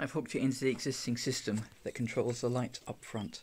I've hooked it into the existing system that controls the light up front.